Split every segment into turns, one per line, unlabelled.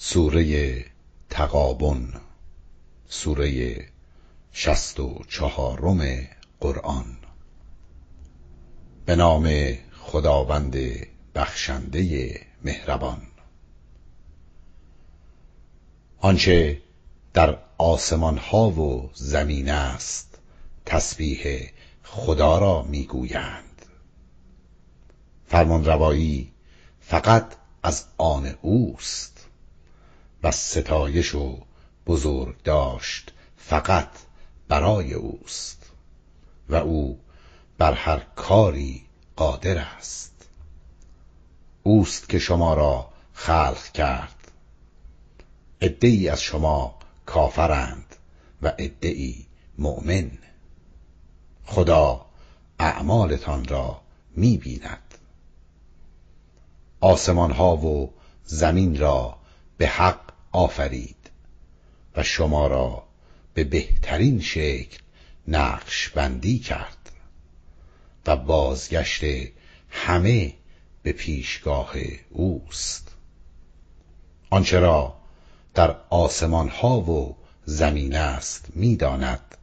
سوره تقابن سوره شست و چهارم قرآن. به نام خداوند بخشنده مهربان. آنچه در آسمان ها و زمین است تسبیح خدا را می‌گویند. فرمانروایی فقط از آن اوست. و ستایش و بزرگ داشت فقط برای اوست و او بر هر کاری قادر است. اوست که شما را خلق کرد. عده ای از شما کافرند و عده ای مؤمن. خدا اعمالتان را می بیند آسمان ها و زمین را به حق آفرید و شما را به بهترین شکل نقش بندی کرد و بازگشت همه به پیشگاه اوست. آنچه را در آسمان ها و زمین است می‌داند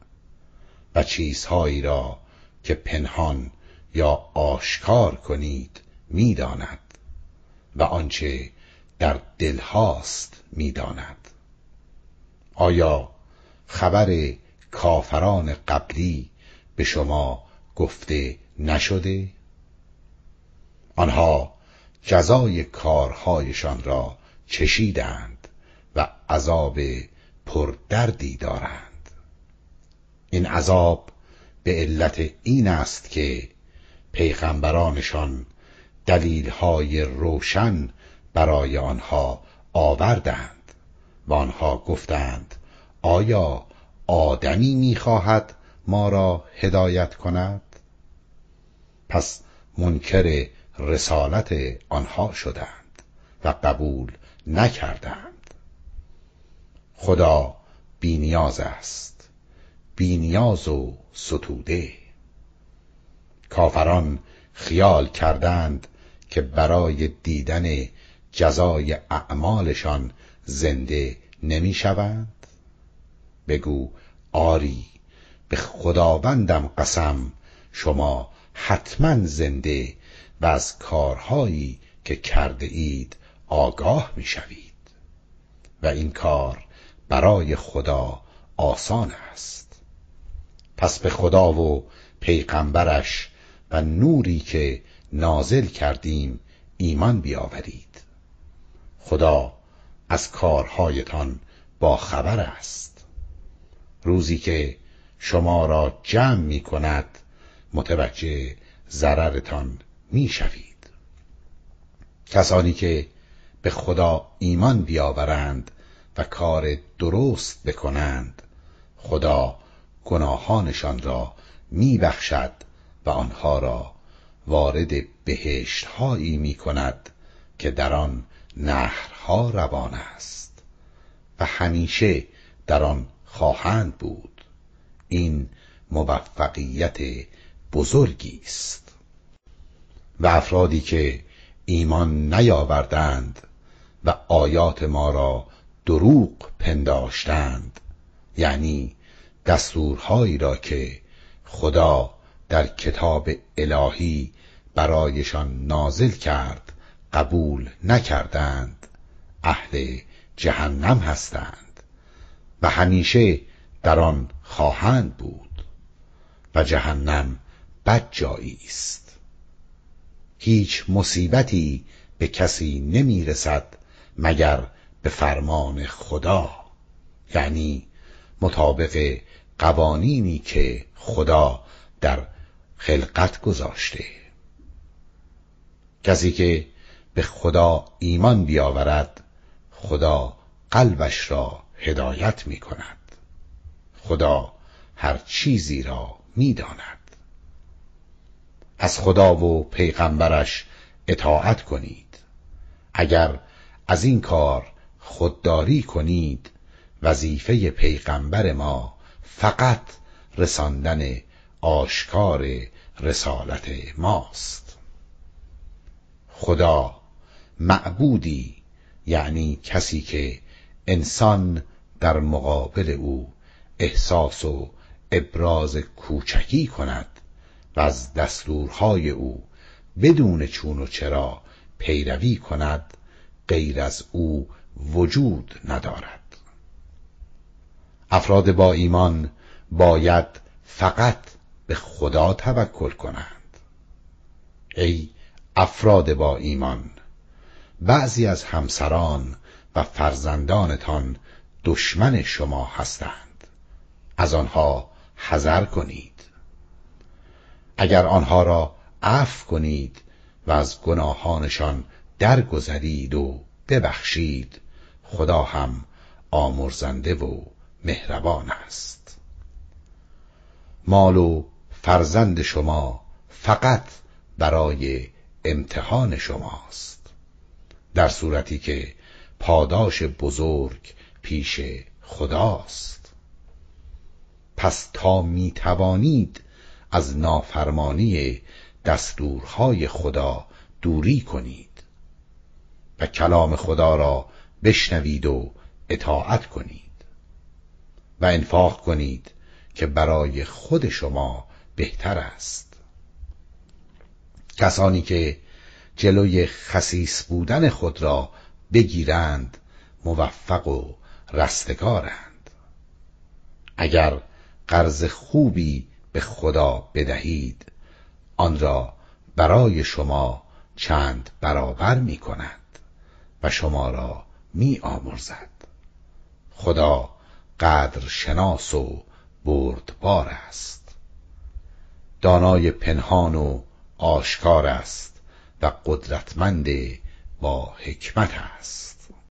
و چیزهایی را که پنهان یا آشکار کنید می‌داند و آنچه در دلهاست می‌داند. آیا خبر کافران قبلی به شما گفته نشده؟ آنها جزای کارهایشان را چشیدند و عذاب پردردی دارند. این عذاب به علت این است که پیغمبرانشان دلیلهای روشن برای آنها آوردند و آنها گفتند آیا آدمی می‌خواهد ما را هدایت کند؟ پس منکر رسالت آنها شدند و قبول نکردند. خدا بینیاز است بینیاز و ستوده. کافران خیال کردند که برای دیدن جزای اعمالشان زنده نمی‌شوند؟ بگو آری به خداوندم قسم شما حتما زنده و از کارهایی که کرده اید آگاه می‌شوید. و این کار برای خدا آسان است. پس به خدا و پیغمبرش و نوری که نازل کردیم ایمان بیاورید. خدا از کارهایتان با خبر است. روزی که شما را جمع می کند متوجه ضررتان می شوید. کسانی که به خدا ایمان بیاورند و کار درست بکنند خدا گناهانشان را می بخشد و آنها را وارد بهشت هایی می کند که در آن نهرها روان است و همیشه در آن خواهند بود. این موفقیت بزرگی است. و افرادی که ایمان نیاوردند و آیات ما را دروغ پنداشتند یعنی دستورهایی را که خدا در کتاب الهی برایشان نازل کرد قبول نکردند. اهل جهنم هستند. و همیشه در آن خواهند بود. و جهنم بد جایی است. هیچ مصیبتی به کسی نمی‌رسد مگر به فرمان خدا. یعنی مطابق قوانینی که خدا در خلقت گذاشته. کسی که به خدا ایمان بیاورد خدا قلبش را هدایت می کند خدا هر چیزی را می داند از خدا و پیغمبرش اطاعت کنید. اگر از این کار خودداری کنید وظیفه پیغمبر ما فقط رساندن آشکار رسالت ماست. خدا معبودی یعنی کسی که انسان در مقابل او احساس و ابراز کوچکی کند و از دستورهای او بدون چون و چرا پیروی کند غیر از او وجود ندارد. افراد با ایمان باید فقط به خدا توکل کنند. ای افراد با ایمان بعضی از همسران و فرزندانتان دشمن شما هستند. از آنها حذر کنید. اگر آنها را عفو کنید و از گناهانشان درگذرید و ببخشید خدا هم آمرزنده و مهربان است. مال و فرزند شما فقط برای امتحان شماست. در صورتی که پاداش بزرگ پیش خداست. پس تا می توانید از نافرمانی دستورهای خدا دوری کنید و کلام خدا را بشنوید و اطاعت کنید و انفاق کنید که برای خود شما بهتر است. کسانی که جلوی خسیس بودن خود را بگیرند موفق و رستگارند. اگر قرض خوبی به خدا بدهید آن را برای شما چند برابر می کند و شما را می آمرزد. خدا قدر شناس و بردبار است. دانای پنهان و آشکار است. و قدرتمند با حکمت است.